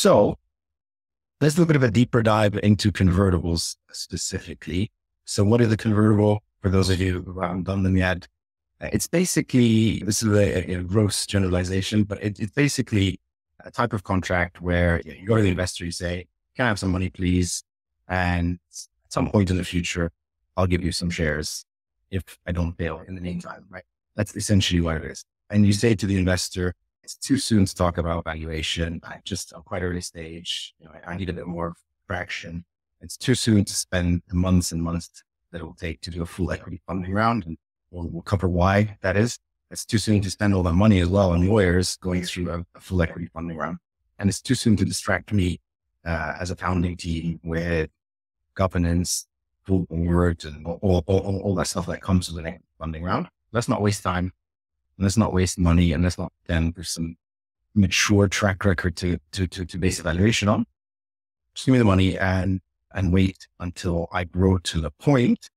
So let's do a bit of a deeper dive into convertibles specifically. So what is a convertible for those of you who haven't done them yet? It's basically, this is a, a gross generalization, but it, it's basically a type of contract where you go to the investor, you say, can I have some money, please? And at some point in the future, I'll give you some shares if I don't fail in the meantime, right? That's essentially what it is. And you say to the investor, it's too soon to talk about valuation. I just, I'm quite early stage. You know, I, I need a bit more traction. It's too soon to spend the months and months that it will take to do a full equity funding round. And we'll, we'll cover why that is. It's too soon to spend all that money as well on lawyers going through a, a full equity funding round. And it's too soon to distract me uh, as a founding team with governance, full board, and all, all, all, all, that stuff that comes with an funding round. Let's not waste time. And let's not waste money. And let's not then there's some mature track record to, to, to, to base evaluation on. Just give me the money and, and wait until I grow to the point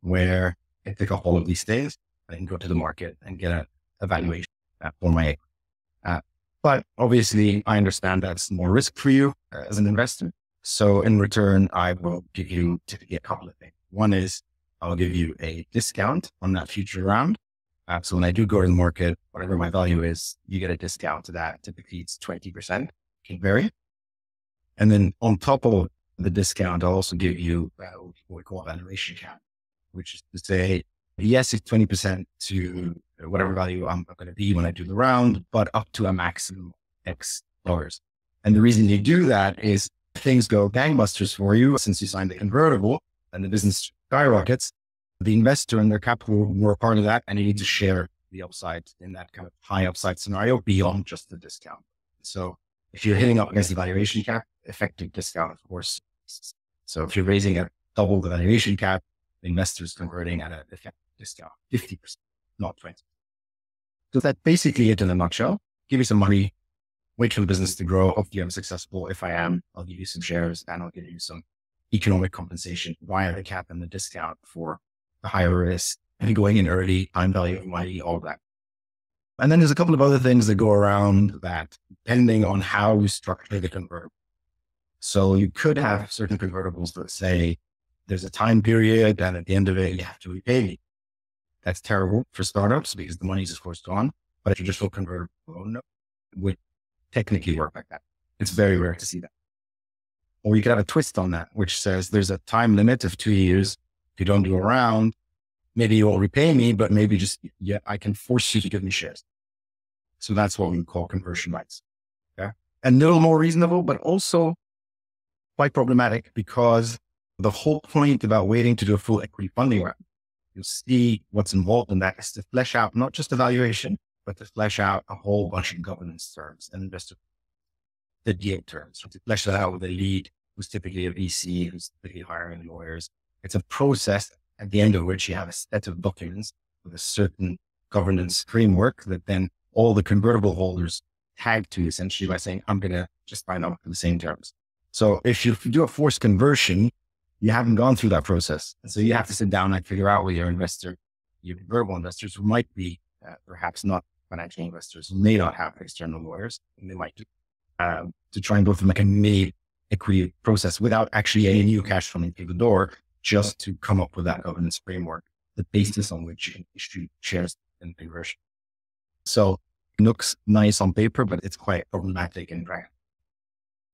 where I pick up all of these things and go to the market and get a evaluation for my uh, but obviously, I understand that's more risk for you uh, as an investor. So in return, I will give you typically a couple of things. One is I'll give you a discount on that future round. Uh, so when I do go to the market, whatever my value is, you get a discount to that. Typically it's 20%, can vary. And then on top of the discount, I'll also give you uh, what we call valuation cap, which is to say, yes, it's 20% to whatever value I'm going to be when I do the round, but up to a maximum X dollars. And the reason you do that is things go gangbusters for you since you signed the convertible and the business skyrockets. The investor and their capital were part of that and you need to share the upside in that kind of high upside scenario beyond just the discount. So if you're hitting up against the valuation cap, effective discount, of course. So if you're raising at double the valuation cap, the investor's converting at an effective discount, 50%, not 20. So that's basically it in a nutshell. Give me some money, wait for the business to grow. Hopefully I'm successful. If I am, I'll give you some shares and I'll give you some economic compensation via the cap and the discount for the higher risk and going in early, time value of money, all that. And then there's a couple of other things that go around that depending on how you structure the convertible. So you could have certain convertibles that say there's a time period and at the end of it, you have to repay me. That's terrible for startups because the money's of course gone. But a traditional convertible loan would technically work like that. It's very rare to see that. Or you could have a twist on that, which says there's a time limit of two years. If you don't do a round, maybe you will repay me, but maybe just, yeah, I can force you to give me shares. So that's what we call conversion rights. Okay. And a little more reasonable, but also quite problematic because the whole point about waiting to do a full equity funding round you'll see what's involved in that is to flesh out not just evaluation, but to flesh out a whole bunch of governance terms and investor the DA terms. To flesh that out with a lead who's typically a VC, who's typically hiring lawyers. It's a process at the end of which you have a set of documents with a certain governance framework that then all the convertible holders tag to essentially by saying, I'm going to just sign up for the same terms. So if you do a forced conversion, you haven't gone through that process. So you have to sit down and figure out with your investor, your verbal investors who might be uh, perhaps not financial investors, who may not have external lawyers, and they might do, um, to try and go through like a mini equity process without actually any new cash coming through the door, just to come up with that governance framework, the basis on which issue shares in conversion. So it looks nice on paper, but it's quite problematic in practice.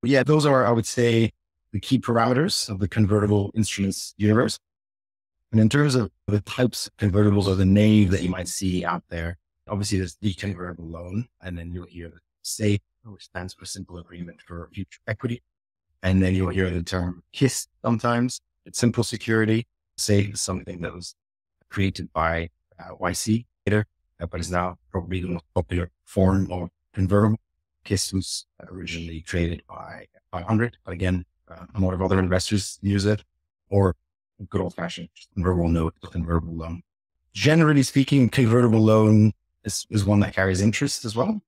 yeah, those are, I would say, the key parameters of the convertible instruments universe. And in terms of the types of convertibles or the name that you might see out there, obviously there's the convertible loan, and then you'll hear the SAFE, which stands for simple agreement for future equity. And then you'll hear the term KISS sometimes. It's simple security. say something that was created by uh, YC later, uh, but is now probably the most popular form of convertible. KISS was originally created by 500, but again, uh, a lot of other investors use it, or good old fashioned convertible note, convertible loan. Generally speaking, convertible loan is, is one that carries interest as well.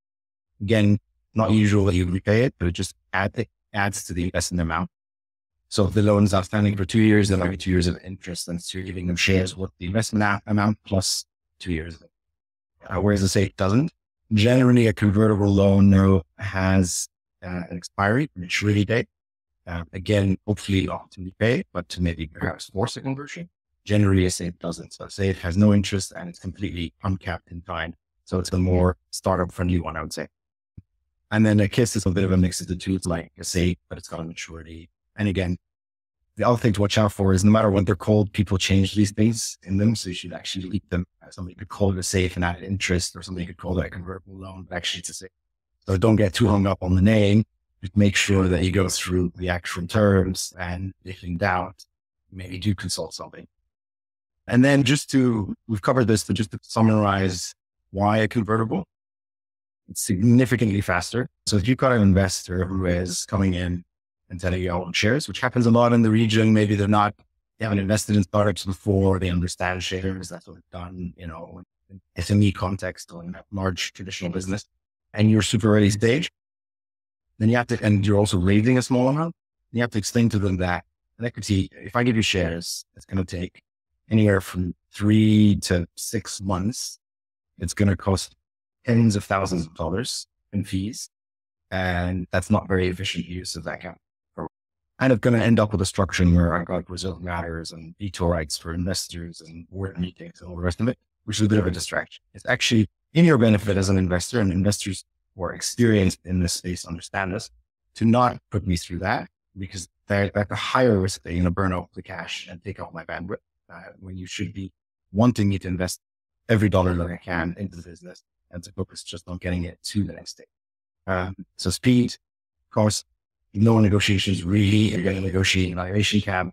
Again, not usual that you repay it, but it just add, it adds to the investment amount. So if the loan is outstanding for two years, might be two years of interest, and so you're giving them shares with the investment amount plus two years. Uh, whereas the SAFE doesn't. Generally, a convertible loan now has uh, an expiry, maturity date. Uh, again, hopefully optimally pay, but to maybe perhaps force a conversion. Generally, a SAFE doesn't. So SAFE has no interest and it's completely uncapped in kind. So it's a more startup friendly one, I would say. And then a KISS is a bit of a mix of the two. It's like a SAFE, but it's got a maturity. And again, the other thing to watch out for is no matter what they're called, people change these things in them. So you should actually leave them. Somebody could call it a SAFE and add interest, or somebody could call it a convertible loan, but actually it's a SAFE. So don't get too hung up on the name just make sure that you go through the actual terms and if in doubt, maybe do consult something. And then just to, we've covered this, but just to summarize why a convertible, it's significantly faster. So if you've got an investor who is coming in and telling you own shares, which happens a lot in the region, maybe they're not, they haven't invested in startups before, they understand shares, that's what they've done, you know, in SME context or in a large traditional business, and you're super early stage, then you have to, and you're also raising a small amount. You have to explain to them that an equity, if I give you shares, it's going to take anywhere from three to six months. It's going to cost tens of thousands of dollars in fees. And that's not very efficient use of that capital. And it's going to end up with a structure where I got reserved matters and veto rights for investors and board meetings and all the rest of it, which is a bit of a distraction. It's actually in your benefit as an investor and investors who are experienced in this space understand this to not put me through that because they're at a higher risk that you're going to burn out the cash and take out my bandwidth uh, when you should be wanting me to invest every dollar that I can into the business and to focus just on getting it to the next stage. Um, so speed, of course, no negotiations really. You're going to negotiate valuation cap.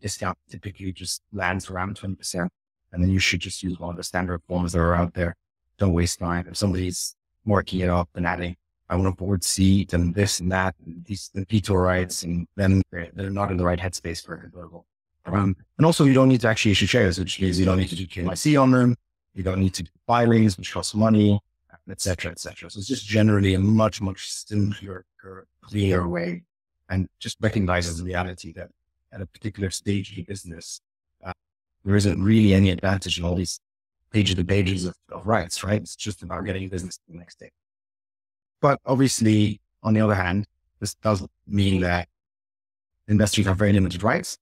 Discount typically just lands around 20%. And then you should just use one of the standard forms that are out there. Don't waste time. If somebody's marking it up and adding, I want a board seat and this and that, and these the veto rights, and then they're, they're, not in the right headspace for a convertible. Um, and also, you don't need to actually issue shares, which means you don't need to do KYC on them. You don't need to do filings, which costs money, etc., etc. So it's just generally a much, much simpler, clearer way, and just recognizes the reality that at a particular stage of the business, uh, there isn't really any advantage in all these pages and pages of, of rights, right? It's just about getting business to the next day. But obviously, on the other hand, this does mean that investors have very limited rights.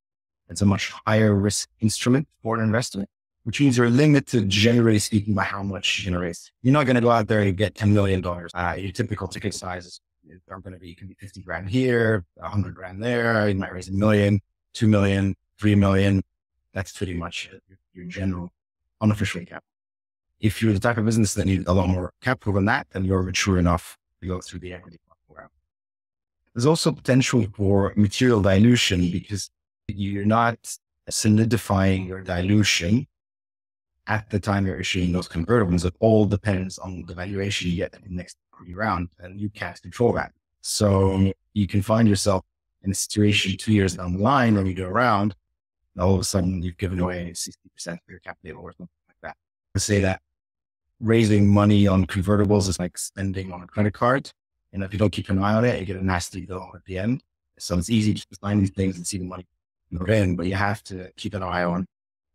It's a much higher risk instrument for an investor, which means you're limited, generally speaking, by how much you can raise. You're not going to go out there and get $10 million. Uh, your typical ticket sizes are going to be, can be 50 grand here, 100 grand there. You might raise a million, 2 million, 3 million. That's pretty much your, general unofficial capital. If you're the type of business that needs a lot more capital than that, then you're mature enough to go through the equity program. There's also potential for material dilution because you're not solidifying your dilution at the time you're issuing those convertibles. It all depends on the valuation you get in the next round, and you can't control that. So you can find yourself in a situation two years down the line when you go around all of a sudden you've given away 60% of your capital or something like that. I say that raising money on convertibles is like spending on a credit card. And if you don't keep an eye on it, you get a nasty bill at the end. So it's easy to find these things and see the money go in, but you have to keep an eye on,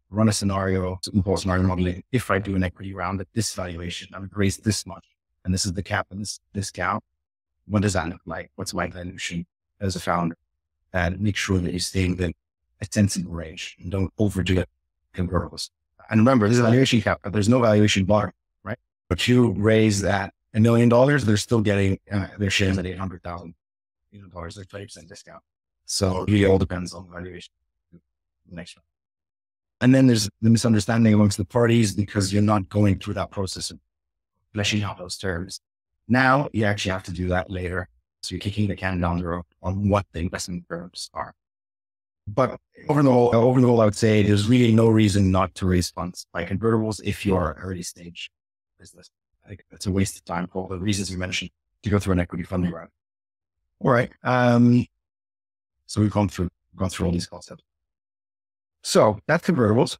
run a scenario, simple scenario modeling. If I do an equity round at this valuation, I've raised this much, and this is the cap and this discount. What does that look like? What's my dilution as a founder? And make sure that you stay within a sensible range and don't overdo it convertibles. And remember, this is a valuation cap. There's no valuation bar, right? But you raise that a million dollars, they're still getting uh, their shares at eight hundred thousand dollars. They're twenty percent discount. So it all depends on valuation. Next one. And then there's the misunderstanding amongst the parties because you're not going through that process fleshing out those terms. Now you actually have to do that later. So you're kicking the can down the road on what the investment terms are. But over the whole, over the whole, I would say there's really no reason not to raise funds by convertibles if you're early stage business. I think it's a waste of time for all the reasons you mentioned to go through an equity funding round. All right. Um, so we've gone through, gone through all these concepts. So that's convertibles.